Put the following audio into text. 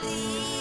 believe.